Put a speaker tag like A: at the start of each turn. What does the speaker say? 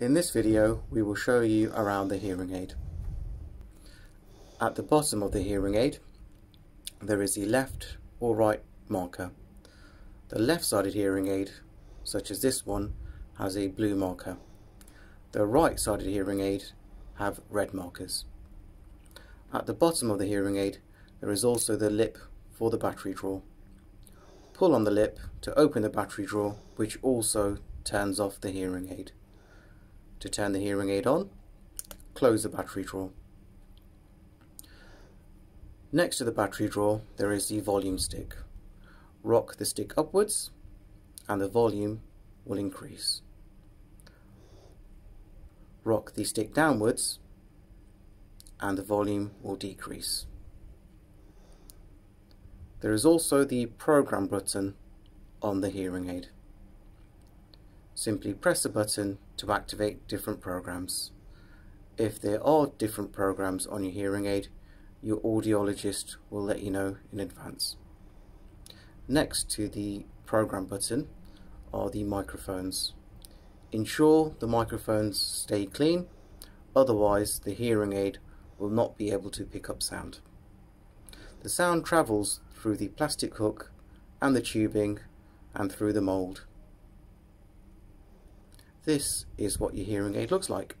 A: In this video we will show you around the hearing aid. At the bottom of the hearing aid there is the left or right marker. The left sided hearing aid, such as this one, has a blue marker. The right sided hearing aid have red markers. At the bottom of the hearing aid there is also the lip for the battery drawer. Pull on the lip to open the battery drawer which also turns off the hearing aid. To turn the hearing aid on, close the battery drawer. Next to the battery drawer there is the volume stick. Rock the stick upwards and the volume will increase. Rock the stick downwards and the volume will decrease. There is also the program button on the hearing aid. Simply press the button to activate different programs. If there are different programs on your hearing aid, your audiologist will let you know in advance. Next to the program button are the microphones. Ensure the microphones stay clean, otherwise the hearing aid will not be able to pick up sound. The sound travels through the plastic hook and the tubing and through the mould. This is what your hearing aid looks like.